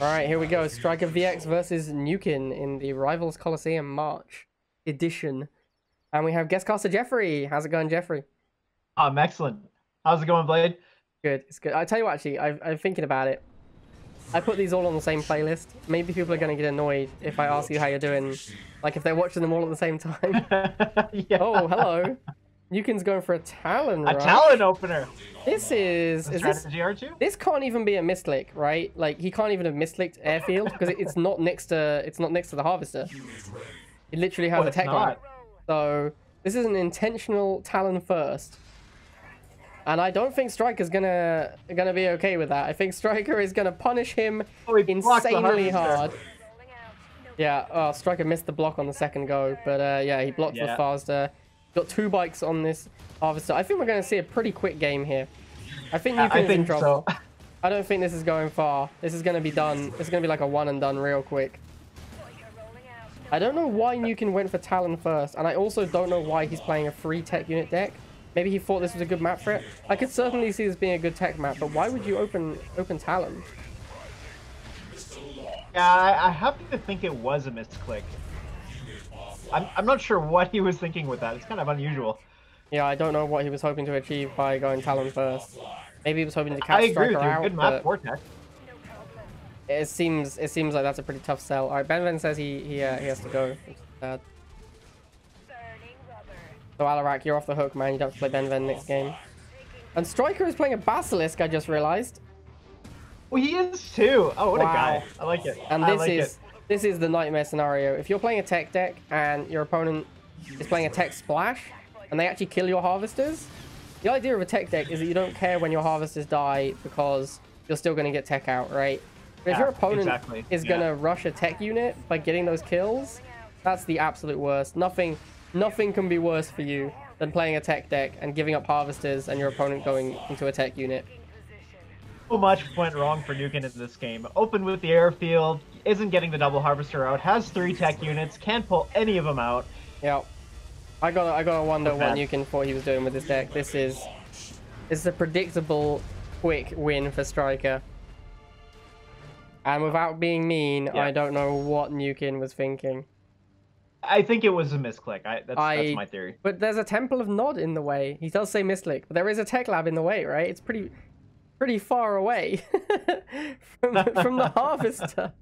All right, here we go. Striker VX versus Nukin in the Rivals Coliseum March edition. And we have guest caster Jeffrey. How's it going, Jeffrey? I'm excellent. How's it going, Blade? Good. It's good. I tell you what, actually, I, I'm thinking about it. I put these all on the same playlist. Maybe people are going to get annoyed if I ask you how you're doing. Like if they're watching them all at the same time. yeah. Oh, hello. Nukin's going for a Talon A talent opener. This is... Is this, Strategy R2? this can't even be a misclick, right? Like he can't even have misclicked airfield because it, it's not next to it's not next to the harvester. It literally has Well, a tech not. lab. So this is an intentional Talon first. And I don't think Striker's gonna gonna be okay with that. I think Striker is gonna punish him Oh, insanely hard. Yeah, oh, Striker missed the block on the second go, but uh, yeah, he blocked Yeah. faster. Got two bikes on this harvester. I think we're going to see a pretty quick game here. I think you can I in trouble. so. I don't think this is going far. This is going to be done. It's going to be like a one and done real quick. I don't know why Nukin went for Talon first, and I also don't know why he's playing a free tech unit deck. Maybe he thought this was a good map for it. I could certainly see this being a good tech map, but why would you open open Talon? Yeah, I, I happen to think it was a misclick. I'm, I'm not sure what he was thinking with that. It's kind of unusual. Yeah, I don't know what he was hoping to achieve by going Talon first. Maybe he was hoping to catch I agree Striker with you. out, Good map tech. it seems it seems like that's a pretty tough sell. All right, Benven says he he, uh, he has to go. which. So Alarak, you're off the hook, man. You don't have to play Benven next game. And Striker is playing a Basilisk. I just realized. Well, he is too. Oh, what Wow. a guy. I like it. And I this like is it. This is the nightmare scenario. If you're playing a tech deck and your opponent is playing a tech splash and they actually kill your harvesters, the idea of a tech deck is that you don't care when your harvesters die because you're still going to get tech out, right? But if Yeah, your opponent exactly. is Yeah. going to rush a tech unit by getting those kills, that's the absolute worst. Nothing nothing can be worse for you than playing a tech deck and giving up harvesters and your opponent going into a tech unit. So much went wrong for Nukin in this game. Open with the airfield, isn't getting the double harvester out, has three tech units, can't pull any of them out. Yeah. I gotta I gotta wonder what. Nukin thought he was doing with this deck. This is this is a predictable quick win for Striker. And without being mean, Yeah. I don't know what Nukin was thinking. I think it was a misclick. I, that's, I- that's my theory. But there's a Temple of Nod in the way. He does say misclick, but there is a Tech Lab in the way, right? It's pretty pretty far away from, from the Harvester.